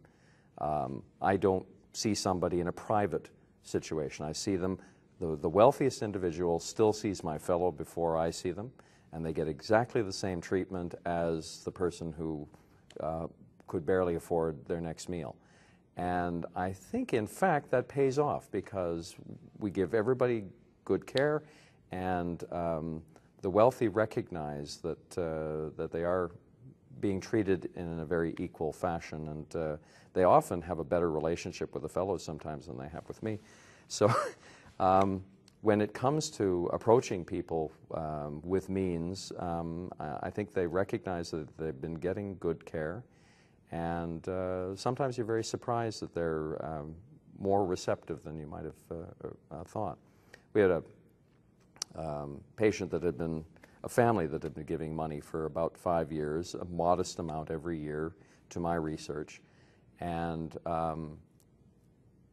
Um, I don't see somebody in a private situation. I see them, the, the wealthiest individual still sees my fellow before I see them, and they get exactly the same treatment as the person who uh, could barely afford their next meal. And I think, in fact, that pays off because we give everybody good care, and um, the wealthy recognize that, uh, that they are being treated in a very equal fashion, and uh, they often have a better relationship with the fellows sometimes than they have with me. So, [LAUGHS] um, when it comes to approaching people um, with means, um, I think they recognize that they've been getting good care, and uh, sometimes you're very surprised that they're um, more receptive than you might have uh, uh thought. We had a um, patient that had been a family that had been giving money for about five years, a modest amount every year to my research. And um,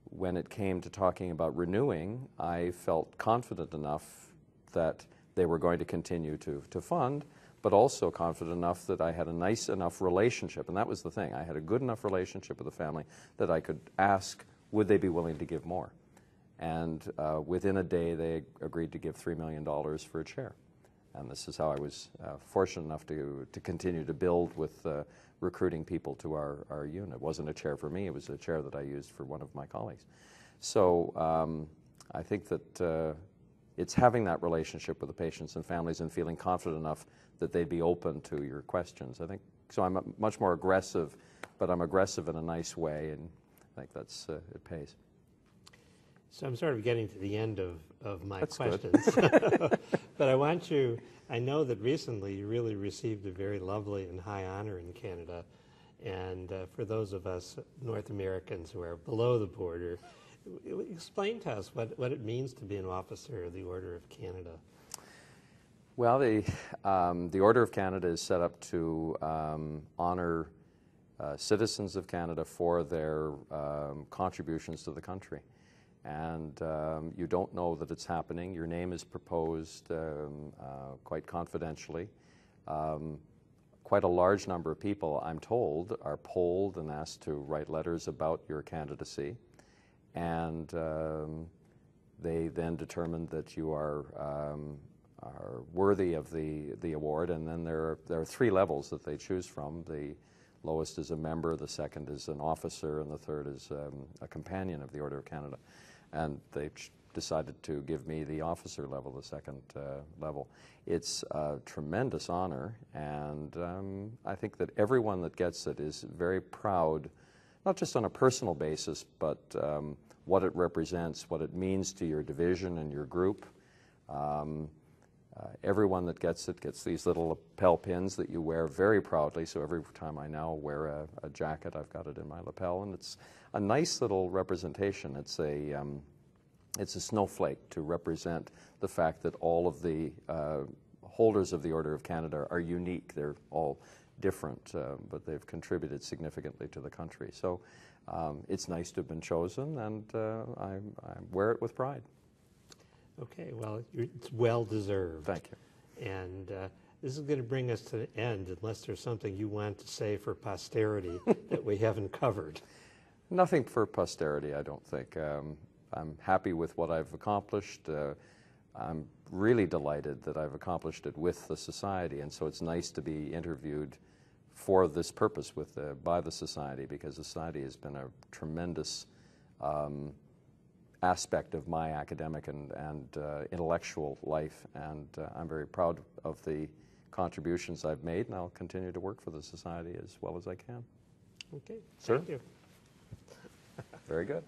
when it came to talking about renewing, I felt confident enough that they were going to continue to, to fund, but also confident enough that I had a nice enough relationship. And that was the thing. I had a good enough relationship with the family that I could ask, would they be willing to give more? And uh, within a day, they agreed to give $3 million for a chair. And this is how I was uh, fortunate enough to, to continue to build with uh, recruiting people to our, our unit. It wasn't a chair for me, it was a chair that I used for one of my colleagues. So um, I think that uh, it's having that relationship with the patients and families and feeling confident enough that they'd be open to your questions. I think so. I'm much more aggressive, but I'm aggressive in a nice way, and I think that's uh, it pays. So I'm sort of getting to the end of, of my That's questions. [LAUGHS] but I want you, I know that recently you really received a very lovely and high honor in Canada. And uh, for those of us North Americans who are below the border, explain to us what, what it means to be an officer of the Order of Canada. Well, the, um, the Order of Canada is set up to um, honor uh, citizens of Canada for their um, contributions to the country and um, you don't know that it's happening. Your name is proposed um, uh, quite confidentially. Um, quite a large number of people, I'm told, are polled and asked to write letters about your candidacy. And um, they then determine that you are, um, are worthy of the, the award. And then there are, there are three levels that they choose from. The lowest is a member, the second is an officer, and the third is um, a companion of the Order of Canada. And they decided to give me the officer level, the second uh, level. It's a tremendous honor, and um, I think that everyone that gets it is very proud, not just on a personal basis, but um, what it represents, what it means to your division and your group. Um, uh, everyone that gets it gets these little lapel pins that you wear very proudly. So every time I now wear a, a jacket, I've got it in my lapel, and it's a nice little representation. It's a um, it's a snowflake to represent the fact that all of the uh, holders of the Order of Canada are unique. They're all different, uh, but they've contributed significantly to the country. So um, it's nice to have been chosen, and uh, I, I wear it with pride. Okay, well, it's well deserved. Thank you. And uh, this is going to bring us to the end, unless there's something you want to say for posterity [LAUGHS] that we haven't covered. Nothing for posterity, I don't think. Um, I'm happy with what I've accomplished. Uh, I'm really delighted that I've accomplished it with the society, and so it's nice to be interviewed for this purpose with the, by the society because the society has been a tremendous um, aspect of my academic and, and uh, intellectual life, and uh, I'm very proud of the contributions I've made, and I'll continue to work for the society as well as I can. Okay, Sir? thank you. Very good.